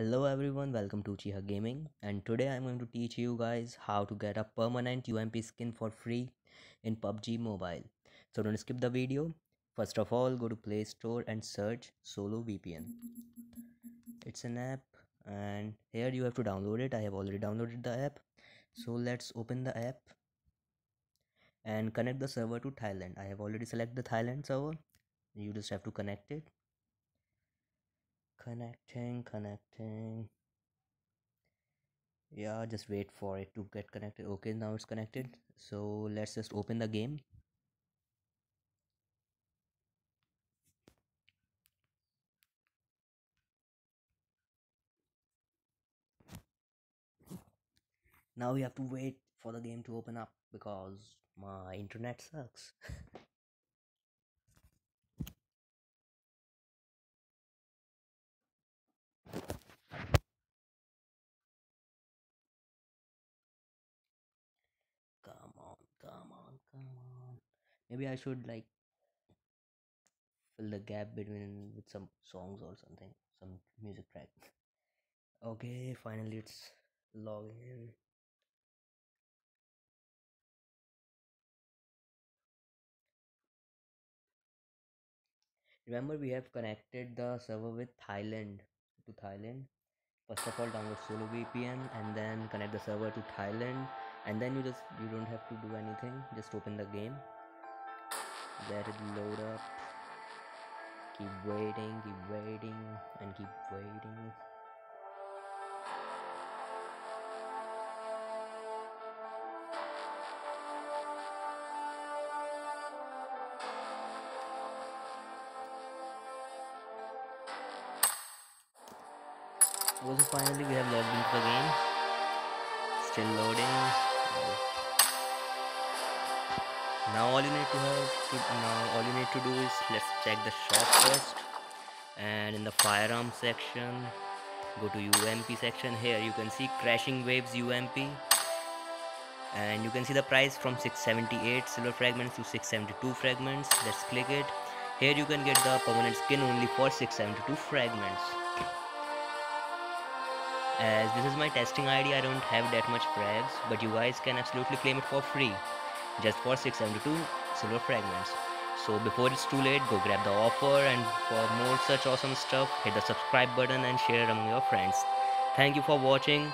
Hello everyone, welcome to Uchiha Gaming and today I'm going to teach you guys how to get a permanent UMP skin for free in PUBG Mobile. So don't skip the video. First of all, go to Play Store and search Solo VPN. It's an app and here you have to download it. I have already downloaded the app. So let's open the app and connect the server to Thailand. I have already selected the Thailand server. You just have to connect it connecting connecting. Yeah just wait for it to get connected. Okay now it's connected. So let's just open the game. Now we have to wait for the game to open up because my internet sucks maybe i should like fill the gap between with some songs or something some music track. Okay finally it's logging in remember we have connected the server with thailand to thailand. First of all download solo vpn and then connect the server to thailand and then you just you don't have to do anything just open the game let it load up. Keep waiting keep waiting and keep waiting. Also finally we have logged into the game still loading now all you need to have to, now all you need to do is let's check the shop first. And in the firearm section go to UMP section. Here you can see crashing waves UMP and you can see the price from 678 silver fragments to 672 fragments. Let's click it. Here you can get the permanent skin only for 672 fragments. As this is my testing id i don't have that much frags but you guys can absolutely claim it for free just for 672 silver fragments. So before it's too late go grab the offer and for more such awesome stuff hit the subscribe button and share among your friends. Thank you for watching